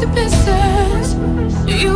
to pieces.